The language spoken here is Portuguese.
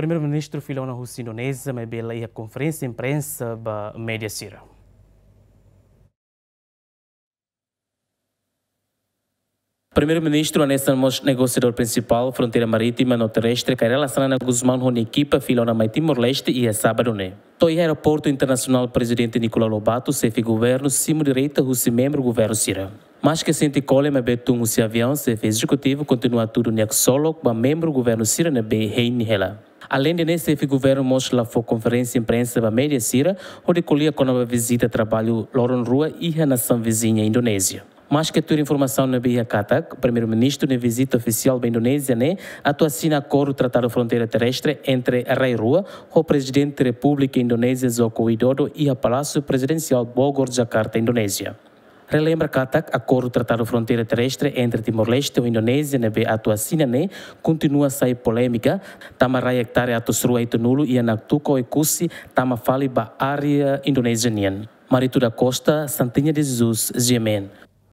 Primeiro-Ministro Filona Hussi Indonésia me bela a conferência imprensa ba média sira. Primeiro-Ministro Anestan Mos, negociador principal, fronteira marítima no terrestre, que relaciona Guzmán com a equipa filona mai Timor-Leste e é sábado, né? Toi aeroporto internacional presidente Nicolau Lobato, chefe governo, cimo direita, o membro governo Sira. Mas que sente cole me betung o avião, chefe executivo, continua tudo nek solo, membro governo Sira ne be hein hela. Além de nesse chefe governo mostra foi conferência de imprensa ba média Sira, onde colhia com a visita trabalho Loron Rua e a nação vizinha Indonésia. Mais que toda informação na Bia Katak, primeiro-ministro na visita oficial da Indonésia, né, atua assina acordo tratado fronteira terrestre entre a Rei Rua, o presidente da República Indonésia Joko Widodo e o Palácio Presidencial Bogor, Jakarta, Indonésia. Relembra Katak, acordo tratado fronteira terrestre entre Timor-Leste e Indonésia, na Bia atua assina, né, continua a sair polêmica, tama rai hectare atusrua itu nulu e anaktuko e kusi, tama fali área indonesianian. Marito da Costa, Santinha de Jesus, Gemen.